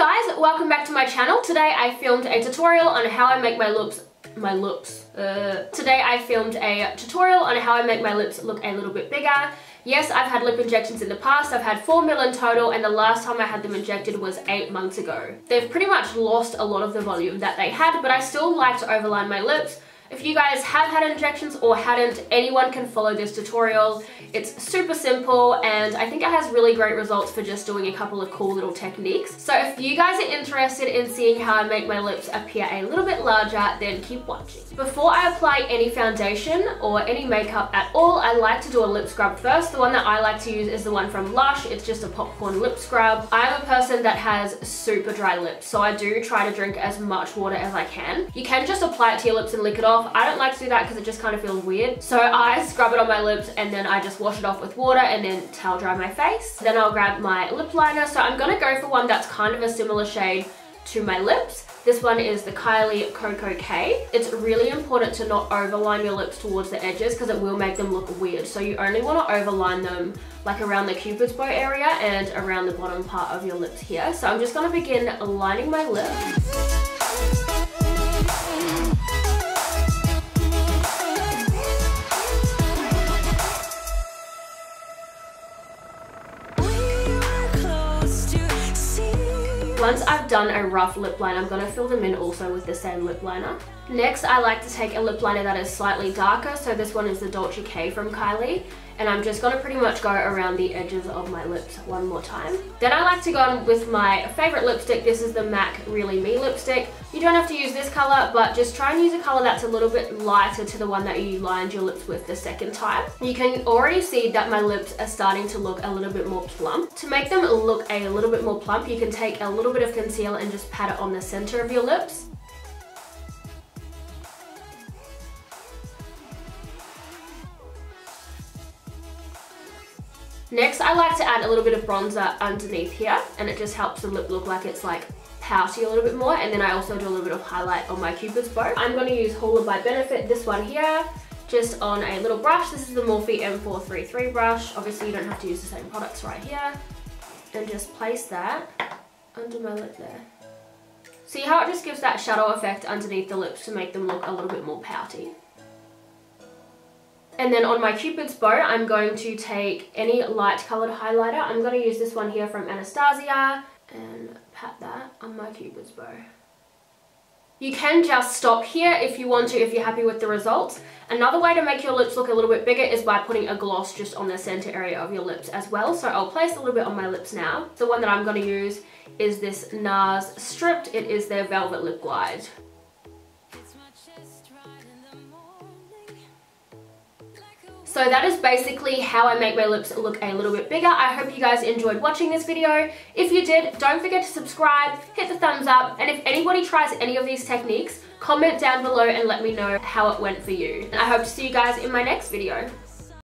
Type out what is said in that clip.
guys, welcome back to my channel. Today I filmed a tutorial on how I make my lips my lips. Uh, today I filmed a tutorial on how I make my lips look a little bit bigger. Yes, I've had lip injections in the past. I've had 4 mil in total and the last time I had them injected was 8 months ago. They've pretty much lost a lot of the volume that they had, but I still like to overline my lips if you guys have had injections or hadn't, anyone can follow this tutorial. It's super simple and I think it has really great results for just doing a couple of cool little techniques. So if you guys are interested in seeing how I make my lips appear a little bit larger, then keep watching. Before I apply any foundation or any makeup at all, I like to do a lip scrub first. The one that I like to use is the one from Lush. It's just a popcorn lip scrub. I'm a person that has super dry lips, so I do try to drink as much water as I can. You can just apply it to your lips and lick it off off. I don't like to do that because it just kind of feels weird. So I scrub it on my lips and then I just wash it off with water and then towel dry my face. Then I'll grab my lip liner. So I'm going to go for one that's kind of a similar shade to my lips. This one is the Kylie Koko K. It's really important to not overline your lips towards the edges because it will make them look weird. So you only want to overline them like around the cupid's bow area and around the bottom part of your lips here. So I'm just going to begin lining my lips. Once I've done a rough lip line, I'm going to fill them in also with the same lip liner. Next, I like to take a lip liner that is slightly darker. So this one is the Dolce K from Kylie and I'm just gonna pretty much go around the edges of my lips one more time. Then I like to go on with my favorite lipstick. This is the MAC Really Me lipstick. You don't have to use this color, but just try and use a color that's a little bit lighter to the one that you lined your lips with the second time. You can already see that my lips are starting to look a little bit more plump. To make them look a little bit more plump, you can take a little bit of concealer and just pat it on the center of your lips. Next, I like to add a little bit of bronzer underneath here and it just helps the lip look like it's like pouty a little bit more and then I also do a little bit of highlight on my cupid's bow. I'm going to use Hoola by Benefit, this one here, just on a little brush. This is the Morphe M433 brush. Obviously you don't have to use the same products right here. And just place that under my lip there. See how it just gives that shadow effect underneath the lips to make them look a little bit more pouty. And then on my Cupid's bow, I'm going to take any light coloured highlighter. I'm going to use this one here from Anastasia and pat that on my Cupid's bow. You can just stop here if you want to, if you're happy with the results. Another way to make your lips look a little bit bigger is by putting a gloss just on the center area of your lips as well. So I'll place a little bit on my lips now. The one that I'm going to use is this NARS Stripped. It is their Velvet Lip Glide. So that is basically how I make my lips look a little bit bigger. I hope you guys enjoyed watching this video. If you did, don't forget to subscribe, hit the thumbs up, and if anybody tries any of these techniques, comment down below and let me know how it went for you. And I hope to see you guys in my next video.